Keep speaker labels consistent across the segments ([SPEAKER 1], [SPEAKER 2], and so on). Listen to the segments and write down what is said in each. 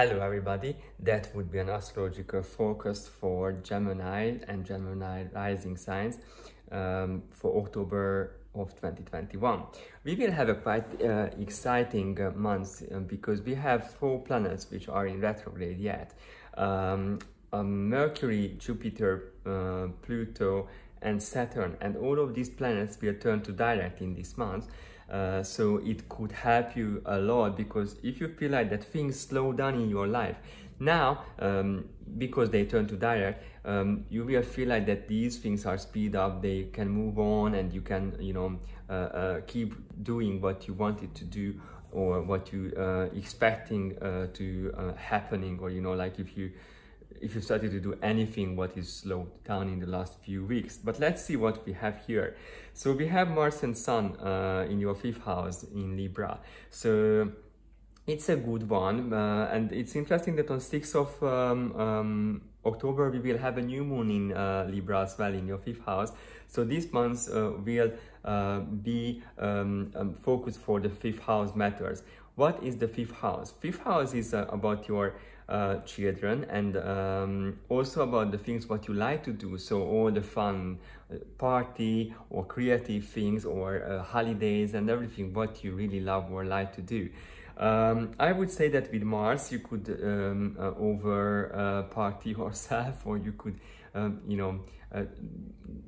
[SPEAKER 1] Hello everybody, that would be an astrological forecast for Gemini and Gemini rising signs um, for October of 2021. We will have a quite uh, exciting uh, month uh, because we have four planets which are in retrograde yet. Um, Mercury, Jupiter, uh, Pluto and Saturn and all of these planets will turn to direct in this month. Uh, so it could help you a lot because if you feel like that things slow down in your life now um, because they turn to direct um, you will feel like that these things are speed up they can move on and you can you know uh, uh, keep doing what you wanted to do or what you uh, expecting uh, to happening or you know like if you if you started to do anything what is slowed down in the last few weeks. But let's see what we have here. So we have Mars and Sun uh, in your fifth house in Libra. So it's a good one. Uh, and it's interesting that on 6th of um, um, October, we will have a new moon in uh, Libra as well in your fifth house. So this month uh, will uh, be um, um, focused for the fifth house matters. What is the fifth house? Fifth house is uh, about your uh, children. And um, also about the things what you like to do. So all the fun uh, party or creative things or uh, holidays and everything what you really love or like to do. Um, I would say that with Mars you could um, uh, over uh, party yourself or you could um, you know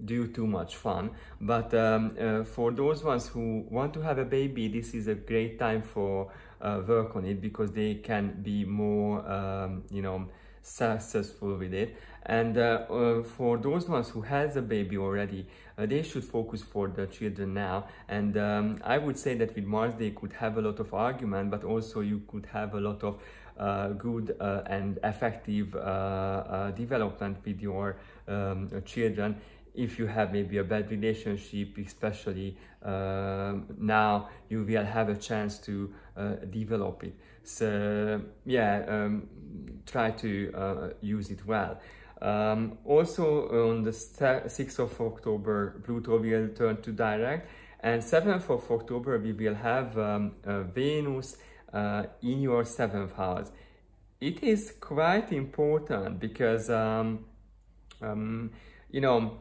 [SPEAKER 1] do too much fun. But um, uh, for those ones who want to have a baby this is a great time for uh, work on it because they can be more um, you know successful with it. And uh, uh, for those ones who has a baby already uh, they should focus for the children now. And um, i would say that with mars they could have a lot of argument but also you could have a lot of uh, good uh, and effective uh, development with your um, children if you have maybe a bad relationship, especially uh, now, you will have a chance to uh, develop it. So yeah, um, try to uh, use it well. Um, also on the 6th of October, Pluto will turn to direct and 7th of October, we will have um, Venus uh, in your 7th house. It is quite important because, um, um, you know,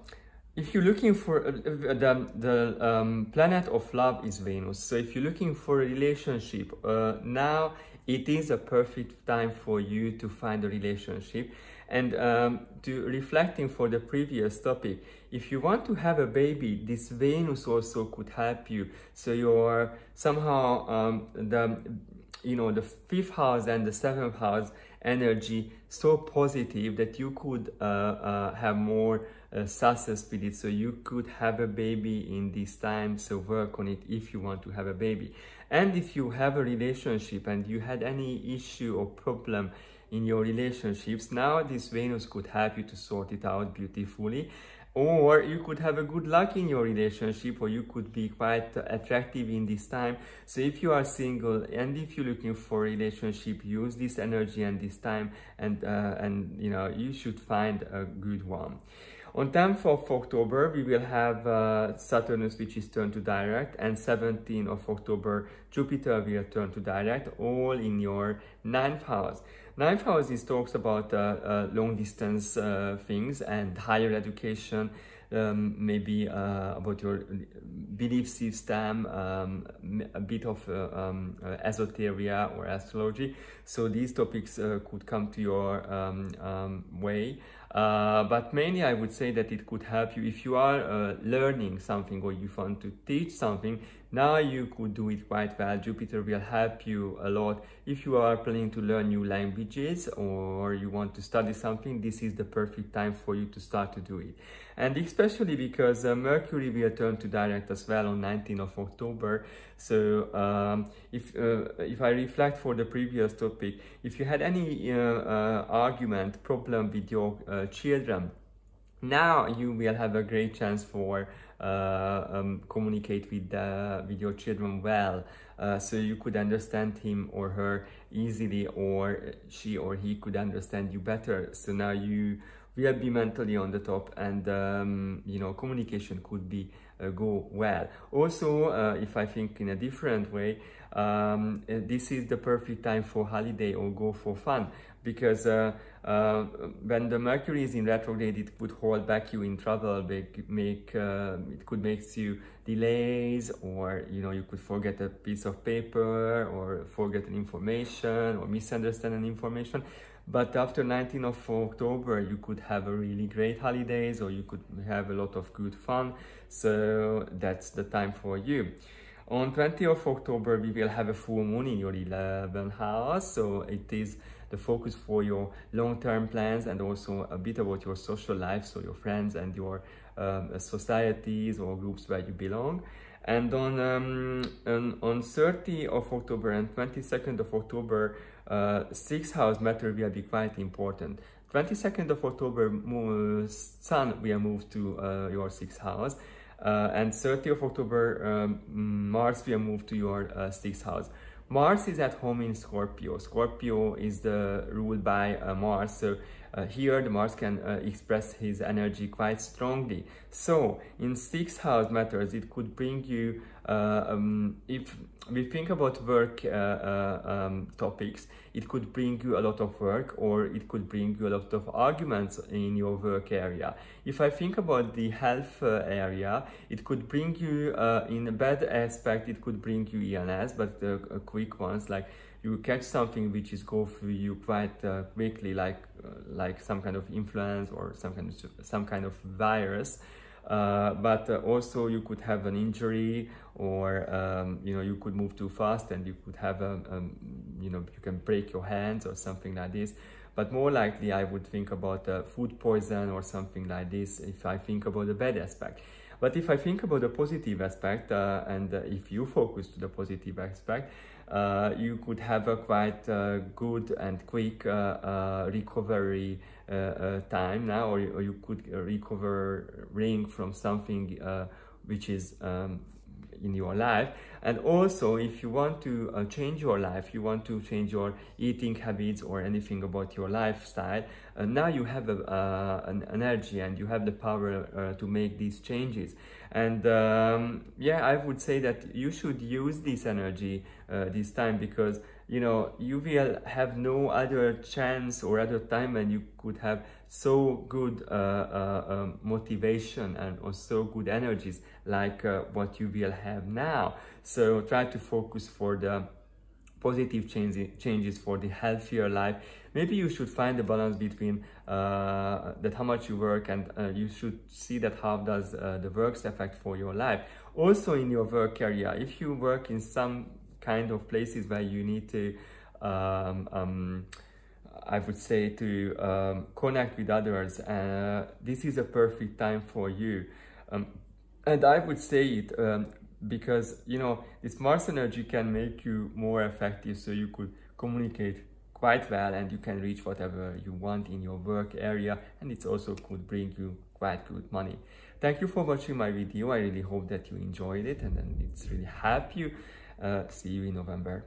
[SPEAKER 1] if you're looking for uh, uh, the, the um, planet of love is Venus. So if you're looking for a relationship, uh, now it is a perfect time for you to find a relationship. And um, to reflecting for the previous topic, if you want to have a baby, this Venus also could help you. So you're somehow um, the you know the fifth house and the seventh house energy so positive that you could uh, uh, have more uh, success with it so you could have a baby in this time so work on it if you want to have a baby and if you have a relationship and you had any issue or problem in your relationships. Now this venus could help you to sort it out beautifully or you could have a good luck in your relationship or you could be quite attractive in this time. So if you are single and if you're looking for a relationship use this energy and this time and uh, and you know you should find a good one on 10th of October, we will have uh, Saturnus, which is turned to direct, and 17th of October, Jupiter will turn to direct, all in your ninth house. Ninth house is talks about uh, uh, long distance uh, things and higher education, um, maybe uh, about your belief system, um, a bit of uh, um, uh, esoteria or astrology. So these topics could come to your um, um, way. Uh, but mainly I would say that it could help you if you are uh, learning something or you want to teach something now you could do it quite well. Jupiter will help you a lot. If you are planning to learn new languages or you want to study something this is the perfect time for you to start to do it. And especially because uh, Mercury will turn to direct as well on 19th of October. So um, if uh, if I reflect for the previous topic if you had any uh, argument problem with your uh, children now you will have a great chance for uh, um, communicate with uh, with your children well uh, so you could understand him or her easily or she or he could understand you better. So now you will be mentally on the top and um, you know communication could be uh, go well. Also uh, if i think in a different way um, uh, this is the perfect time for holiday or go for fun because uh, uh, when the Mercury is in retrograde, it could hold back you in trouble, make, make uh, it could make you delays, or you know you could forget a piece of paper, or forget an information, or misunderstand an information. But after 19th of October, you could have a really great holidays, or you could have a lot of good fun. So that's the time for you. On 20th of October, we will have a full moon in your 11th house. So it is the focus for your long-term plans and also a bit about your social life, so your friends and your um, societies or groups where you belong. And on, um, on, on 30 of October and 22nd of October, uh, sixth house matter will be quite important. 22nd of October, Sun will move to uh, your sixth house. Uh, and 30th of October, um, Mars will move to your uh, sixth house. Mars is at home in Scorpio. Scorpio is the ruled by uh, Mars. So here the Mars can uh, express his energy quite strongly. So in sixth house matters, it could bring you, uh, um, if we think about work uh, uh, um, topics, it could bring you a lot of work or it could bring you a lot of arguments in your work area. If I think about the health area, it could bring you, in a bad aspect, it could bring you illness, but the quick ones like you catch something which is go through you quite uh, quickly, like uh, like some kind of influence or some kind of some kind of virus. Uh, but uh, also you could have an injury or um, you know you could move too fast and you could have a, um, you know you can break your hands or something like this but more likely I would think about uh, food poison or something like this if I think about the bad aspect but if I think about the positive aspect uh, and uh, if you focus to the positive aspect, you could have a quite uh, good and quick uh, uh, recovery time now, or, or, you could recover ring from something which is um, in your life and also if you want to uh, change your life you want to change your eating habits or anything about your lifestyle uh, now you have a, uh, an energy and you have the power uh, to make these changes. And um, yeah i would say that you should use this energy uh, this time because you know you will have no other chance or other time and you could have so good uh, uh, um, motivation and also good energies like uh, what you will have now so try to focus for the positive changes changes for the healthier life. Maybe you should find the balance between uh, that how much you work and uh, you should see that how does uh, the works affect for your life. Also in your work area if you work in some kind of places where you need to um, um, I would say to um, connect with others uh, this is a perfect time for you. Um, and I would say it um, because you know this Mars energy can make you more effective so you could communicate quite well and you can reach whatever you want in your work area and it also could bring you quite good money. Thank you for watching my video. I really hope that you enjoyed it and then it's really helped you. Uh, see you in November.